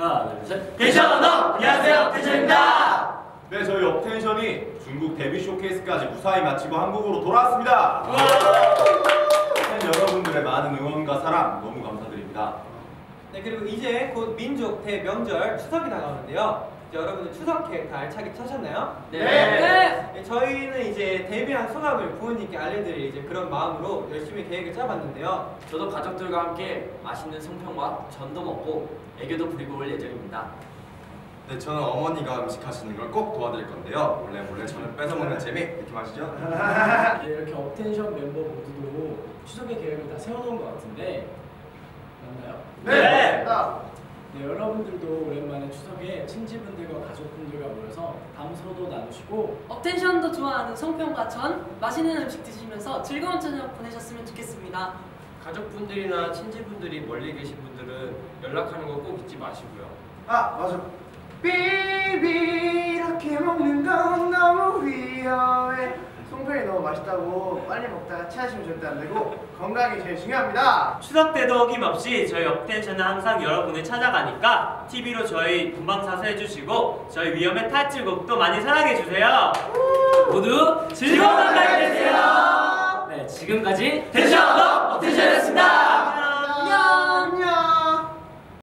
하나, 둘, 셋. 텐션 업! 안녕하세요, 업텐션입니다. 네, 저희 업텐션이 중국 데뷔 쇼케이스까지 무사히 마치고 한국으로 돌아왔습니다. 팬 여러분들의 많은 응원과 사랑 너무 감사드립니다. 네 그리고 이제 곧 민족 대명절 추석이 다가오는데요. 이제 여러분들 추석 계획 다 알차게 짜셨나요? 네. 네, 저희는 이제 데뷔한 소감을 부모님께 알려드릴 이제 그런 마음으로 열심히 계획을 짜봤는데요. 저도 가족들과 함께 맛있는 송편과 전도 먹고 애교도 부리고 올 예정입니다. 네, 저는 어머니가 음식 하시는 걸 꼭 도와드릴 건데요. 몰래 몰래 저는 뺏어 먹는 재미 느낌하시죠? 네, 이렇게 업텐션 멤버 모두도 추석의 계획을 다 세워놓은 것 같은데 맞나요? 네. 네, 여러분들도 오랜만에 추석에 친지분들과 모여서 담소도 나누시고 업텐션도 좋아하는 송편과 전, 맛있는 음식 드시면서 즐거운 저녁 보내셨으면 좋겠습니다. 가족분들이나 친지분들이 멀리 계신 분들은 연락하는 거 꼭 잊지 마시고요. 아 맞아 삐비 맛있다고 빨리 먹다가 체하시면 절대 안 되고 건강이 제일 중요합니다 추석 때도 어김없이 저희 업텐션은 항상 여러분을 찾아가니까 TV로 저희 본방사수 해주시고 저희 위험해 타이틀곡도 많이 사랑해주세요 모두 즐거운 한가위 되세요. 네, 지금까지 tension up! 업텐션이었습니다.